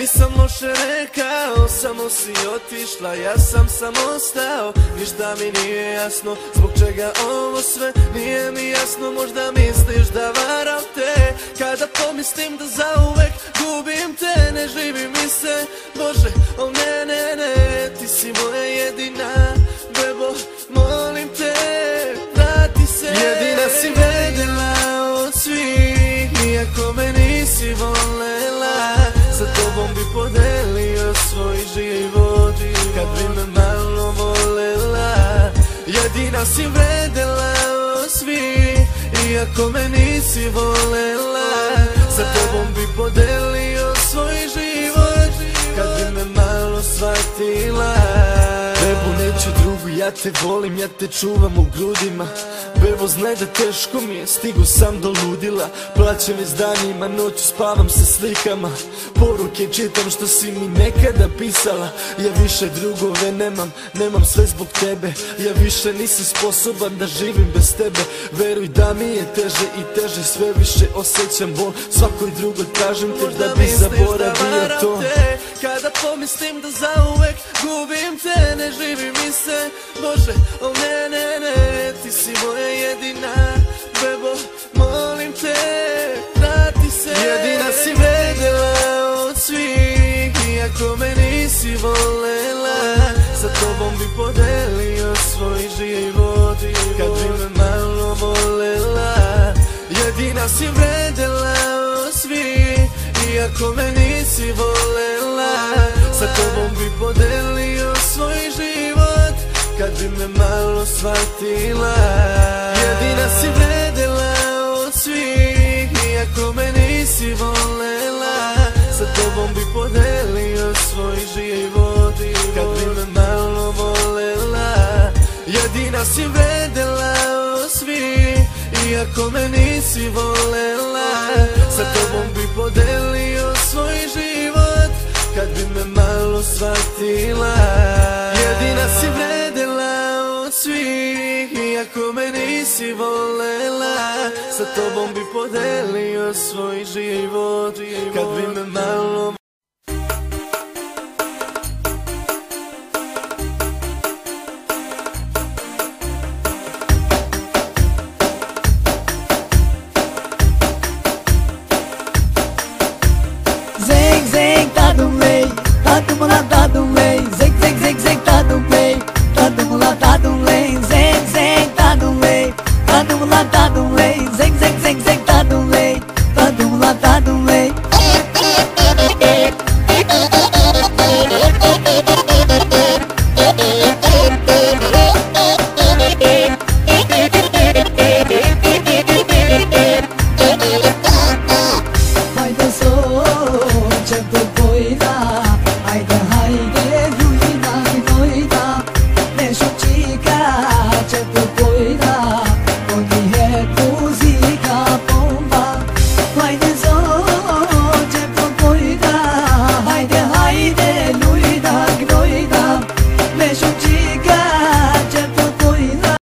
nisam loše rekao Samo si otišla, ja sam sam ostao. Ništa mi nije jasno, zbog čega ovo sve Nije mi jasno, možda misliš da varam te Kada pomislim da zauvek gubim te. Ne živi mi se, Bože, o ne, ne, ne Ti si moja jedina, bebo, molim te Vrati se. Jedina si vedela od svih Iako me nisi volela tobom bi podelio svoj život. Kad bi me malo volela Jedina si vredela od svih Iako me nisi volela. Sa tobom bi podelio svoj život. Kad bi me malo shvatila ja te volim, ja te čuvam u grudima. Bevo znaj da teško mi je, stigu sam do ludila. Plaćem izdanjima, noću spavam sa slikama. Poruke čitam što si mi nekada pisala. Ja više drugove nemam, nemam sve zbog tebe. Ja više nisam sposoban da živim bez tebe. Veruj da mi je teže i teže Sve više osjećam bol. Svakoj drugoj kažem te da bi zaboravio to. Kada pomislim da zauvek gubim te. Ne živi mi se, Bože, o ne, ne, ne Ti si moja jedina, bebo, molim te Vrati se Jedina si vredila od svih Iako me nisi volela. Sa tobom bi podelio svoj život Kad bi me malo volela. Jedina si vredila od svih Iako me nisi volela. Sa tobom bi podelio me malo shvatila. Jedina si vredila od svih Iako me nisi volela. Sa tobom bi podelio svoj život Kad bi me malo volela. Jedina si vredila od svih Iako me nisi volela. Sa tobom bi podelio svoj život Kad bi me malo shvatila. Jedina si vredila svih Iako me nisi volela Sa tobom bi podelio svoj život. Kad bi me malo Dadula, dadule, zeg, zeg, zeg, zeg, dadule Dadula, dadule Mai de soce, după-i da